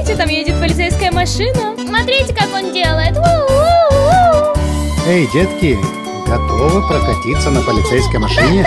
Смотрите, там едет полицейская машина. Смотрите, как он делает. Эй, детки, готовы прокатиться на полицейской машине?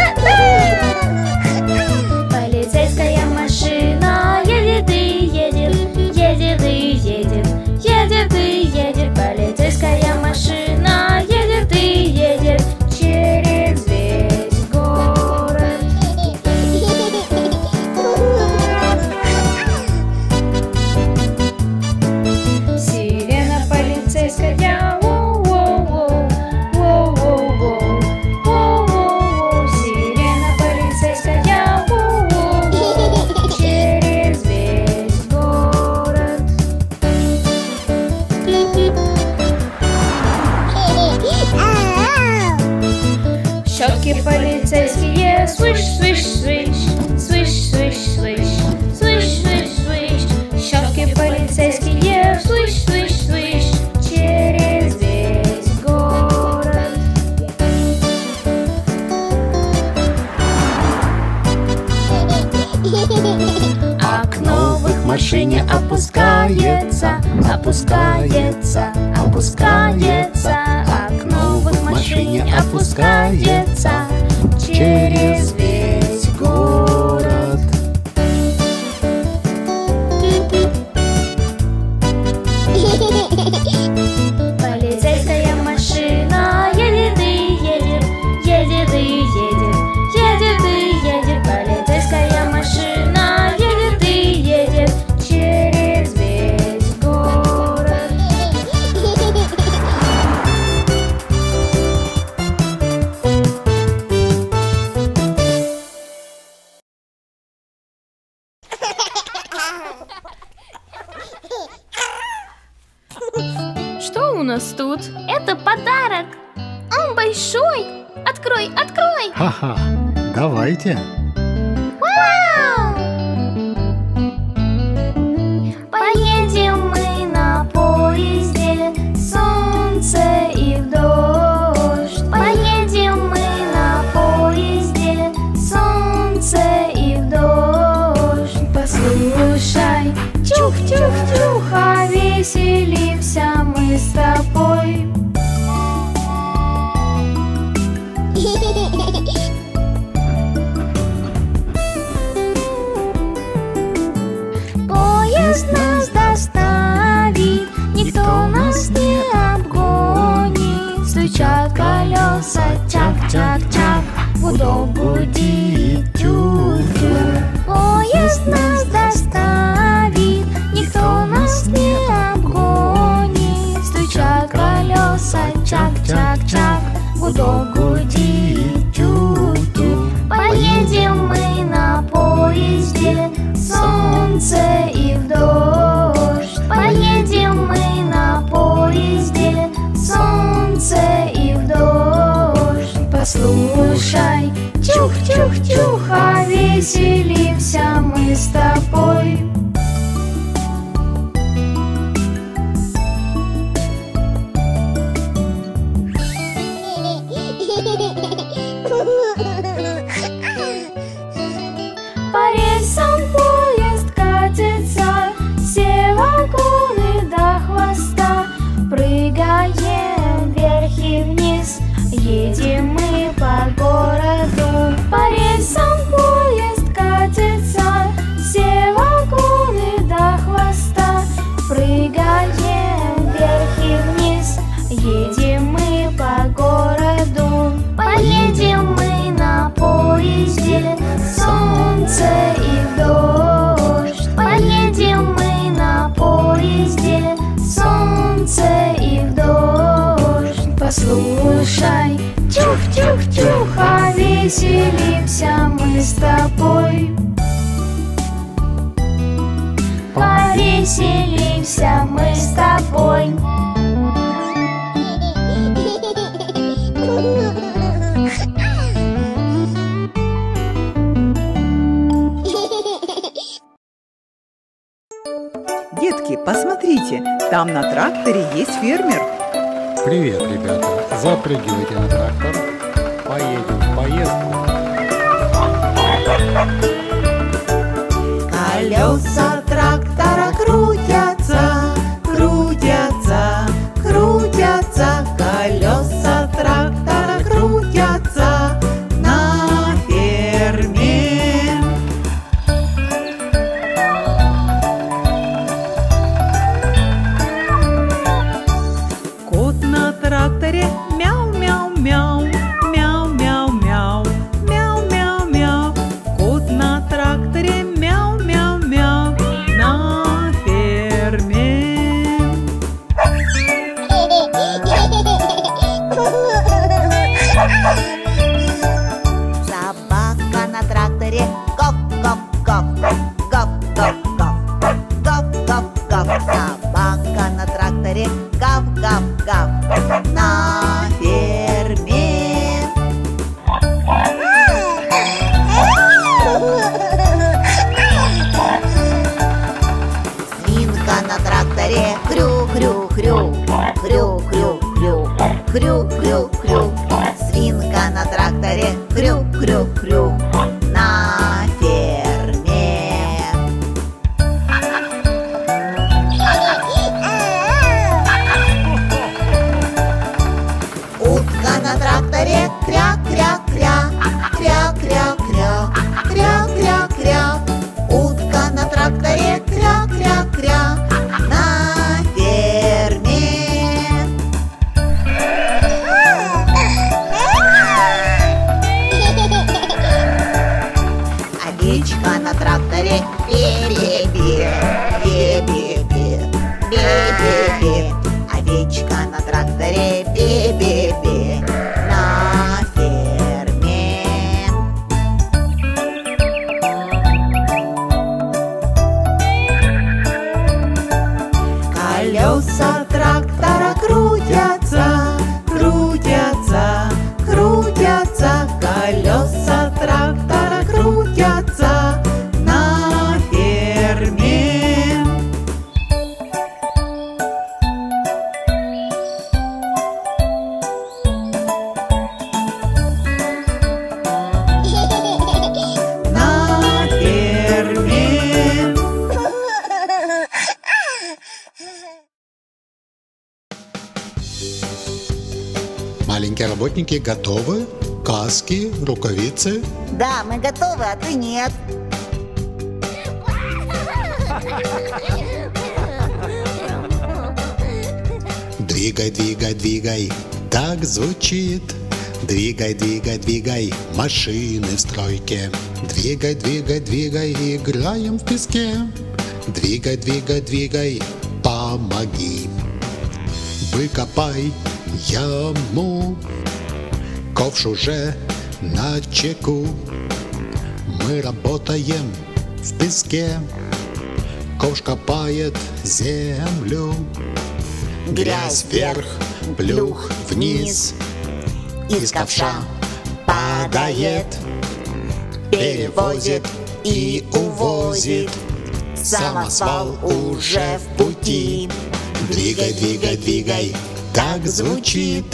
у нас тут? Это подарок! Он большой! Открой, открой! Ха-ха, давайте! stop веселимся мы с тобой. Повеселимся мы с тобой. Детки, посмотрите, там на тракторе есть фермер. Привет, ребята. Запрыгивайте на трактор поедем в поездку. Колеса трактора крутятся, крутятся, крутятся, колеса трактора крутятся на ферме. Кот на тракторе мя. Хрю-хрю-хрю Маленькие работники готовы? Каски, рукавицы. Да, мы готовы, а ты нет Двигай, двигай, двигай, так звучит. Двигай, двигай, двигай, машины в стройке. Двигай, двигай, двигай, играем в песке. Двигай, двигай, двигай, помоги. Выкопай яму, ковш уже на чеку. Мы работаем в песке, ковш копает землю. Грязь вверх, плюх вниз, из ковша падает, перевозит и увозит. Самосвал уже в пути. Двигай, двигай, двигай, так звучит.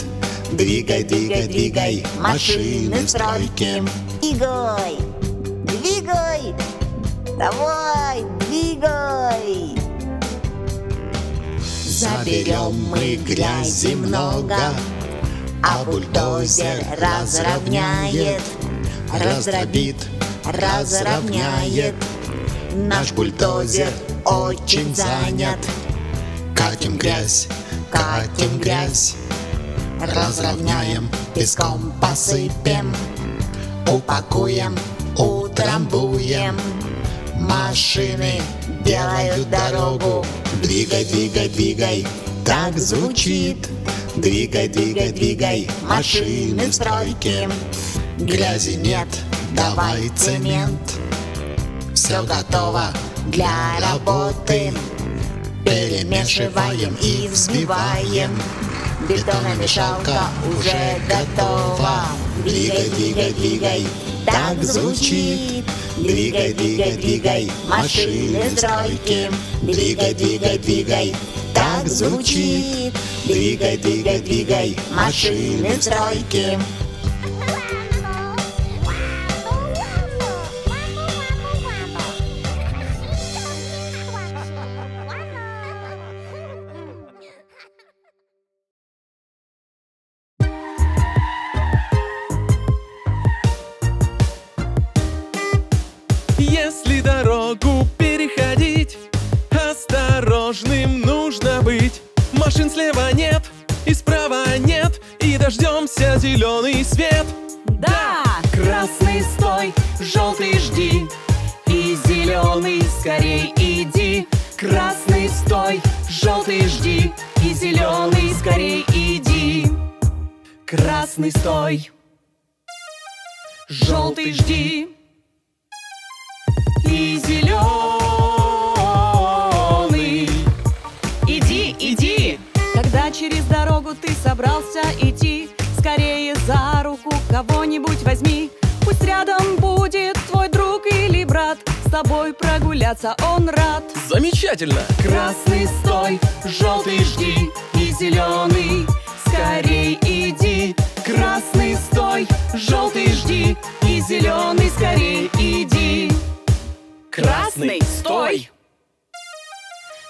Двигай, двигай, двигай, машины в стройке. Двигай, двигай, давай, двигай Заберем мы грязи много, а бульдозер разровняет, раздробит, разровняет. Наш бульдозер очень занят. Катим грязь, катим грязь, разровняем, песком посыпем, упакуем, утрамбуем. Машины делают дорогу. Двигай, двигай, двигай, так звучит. Двигай, двигай, двигай, машины в стройке. Грязи нет, давай цемент. Все готово для работы. Перемешиваем и взбиваем. Бетономешалка уже готова. Двигай, двигай, двигай, так звучит. Двигай, двигай, двигай, машины в стройке. Двигай, двигай, двигай, так звучит. Двигай, двигай, двигай, машины в осторожным нужно быть. Машин слева нет и справа нет, и дождемся зеленый свет. Да, красный стой, желтый жди И зеленый скорей иди Красный стой, желтый жди И зеленый скорей иди Красный стой Желтый жди И зеленый собрался идти Скорее за руку кого-нибудь возьми Пусть рядом будет твой друг или брат С тобой прогуляться он рад Замечательно! Красный стой, желтый жди И зеленый скорей иди. Красный стой, желтый жди, и зеленый скорей иди. Красный стой,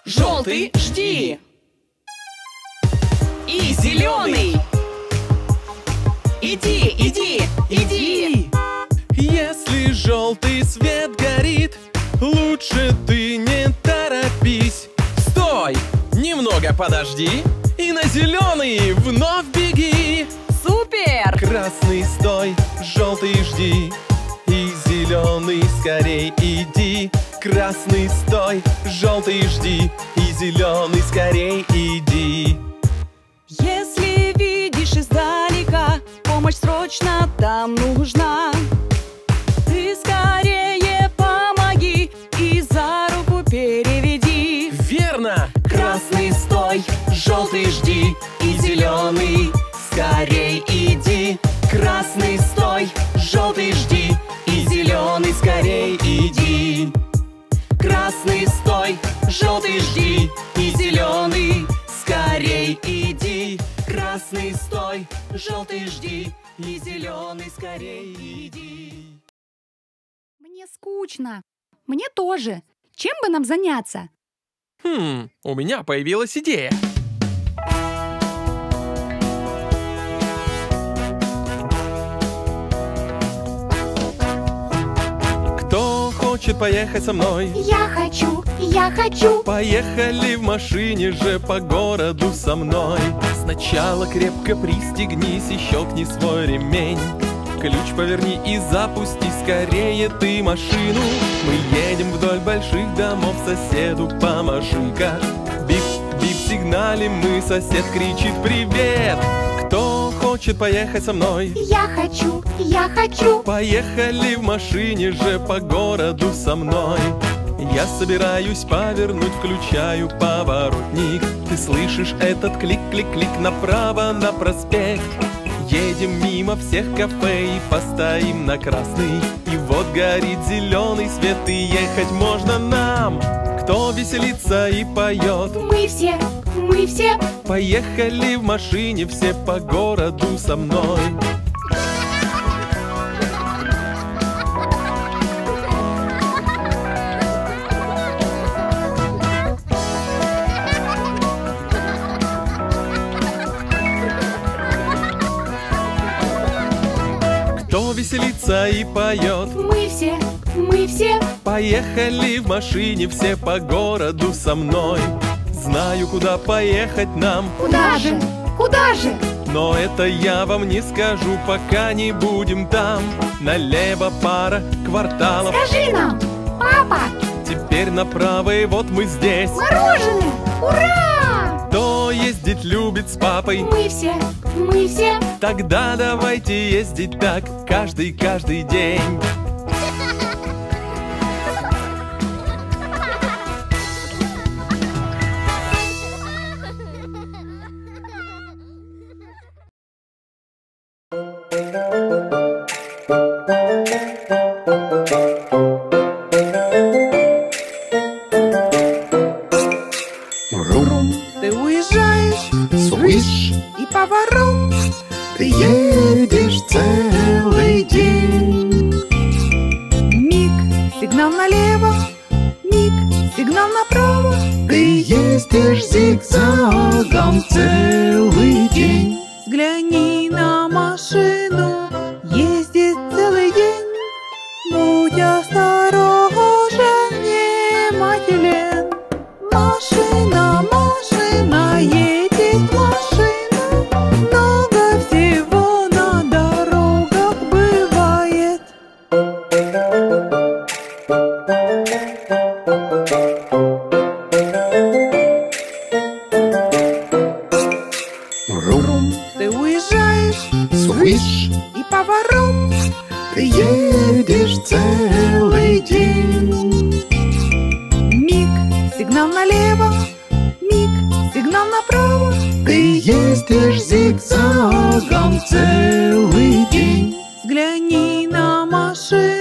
желтый жди, и зеленый. Иди, иди, иди. Если желтый свет горит, лучше ты не торопись. Стой! Немного подожди и на зеленый вновь беги. Супер! Красный стой, желтый жди И зеленый скорей иди Красный стой, желтый жди И зеленый скорей иди помощь срочно там нужна. Ты скорее помоги и за руку переведи. Верно! Красный стой, желтый жди и зеленый скорей иди. Красный стой, желтый жди и зеленый скорей иди. Красный стой, желтый жди Красный стой, желтый жди и зеленый скорей иди. Мне скучно. Мне тоже. Чем бы нам заняться? Хм, у меня появилась идея Кто хочет поехать со мной? Я хочу, я хочу. Поехали в машине же по городу со мной Сначала крепко пристегнись и щелкни свой ремень Ключ поверни и запусти скорее ты машину Мы едем вдоль больших домов, соседу поможи-ка Бип, бип, сигналим мы, сосед кричит привет Кто хочет поехать со мной? Я хочу, я хочу. Поехали в машине же по городу со мной Я собираюсь повернуть, включаю поворотник. Ты слышишь этот клик-клик-клик направо на проспект. Едем мимо всех кафе и постоим на красный. И вот горит зеленый свет и ехать можно нам. Кто веселится и поет? Мы все, мы все. Поехали в машине все по городу со мной Веселится и поет Мы все, мы все. Поехали в машине все по городу со мной Знаю, куда поехать нам Куда же, куда же? Но это я вам не скажу, пока не будем там Налево пара кварталов Скажи нам, папа, Теперь направо и вот мы здесь мороженое, ура! Кто ездить любит с папой? Мы все, мы все. Тогда давайте ездить так каждый-каждый день ездишь Рум, Ты уезжаешь свиш, и поворот. ты едешь целый день. Миг, сигнал налево. Миг, сигнал направо. Ты ездишь зигзагом целый день. Взгляни на машину,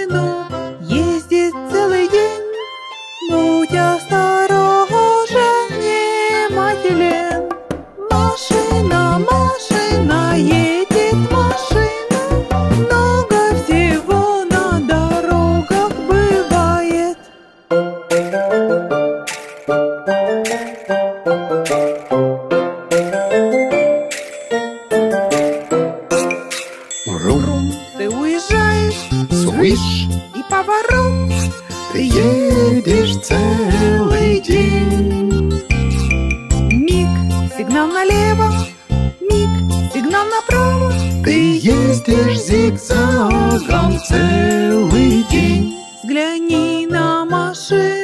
целый день. Взгляни на машину.